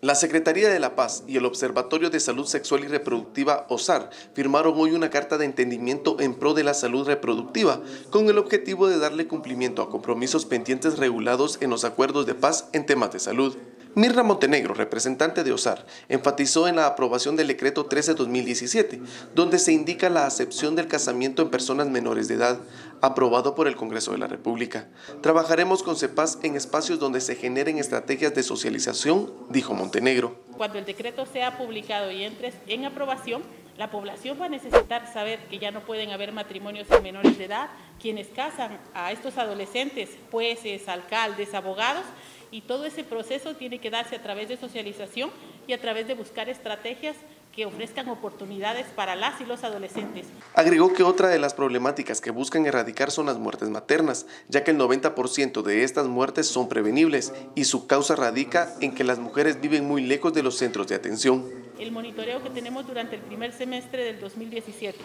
La Secretaría de la Paz y el Observatorio de Salud Sexual y Reproductiva OSAR firmaron hoy una carta de entendimiento en pro de la salud reproductiva con el objetivo de darle cumplimiento a compromisos pendientes regulados en los acuerdos de paz en temas de salud. Mirna Montenegro, representante de OSAR, enfatizó en la aprobación del decreto 13-2017, donde se indica la acepción del casamiento en personas menores de edad, aprobado por el Congreso de la República. Trabajaremos con CEPAS en espacios donde se generen estrategias de socialización, dijo Montenegro. Cuando el decreto sea publicado y entre en aprobación, la población va a necesitar saber que ya no pueden haber matrimonios en menores de edad, quienes casan a estos adolescentes, jueces, alcaldes, abogados, y todo ese proceso tiene que darse a través de socialización y a través de buscar estrategias que ofrezcan oportunidades para las y los adolescentes. Agregó que otra de las problemáticas que buscan erradicar son las muertes maternas, ya que el 90% de estas muertes son prevenibles y su causa radica en que las mujeres viven muy lejos de los centros de atención. El monitoreo que tenemos durante el primer semestre del 2017.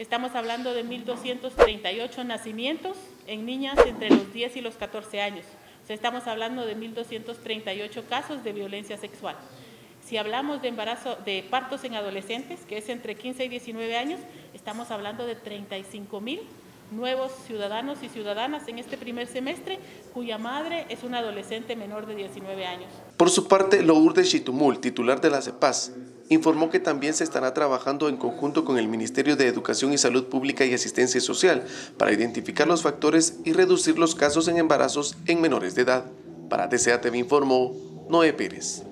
Estamos hablando de 1.238 nacimientos en niñas entre los 10 y los 14 años estamos hablando de 1.238 casos de violencia sexual. Si hablamos de embarazo, de partos en adolescentes, que es entre 15 y 19 años, estamos hablando de 35 mil nuevos ciudadanos y ciudadanas en este primer semestre, cuya madre es una adolescente menor de 19 años. Por su parte, Lourdes Chitumul, titular de la CEPAS, informó que también se estará trabajando en conjunto con el Ministerio de Educación y Salud Pública y Asistencia Social para identificar los factores y reducir los casos en embarazos en menores de edad. Para TCA TV informó Noé Pérez.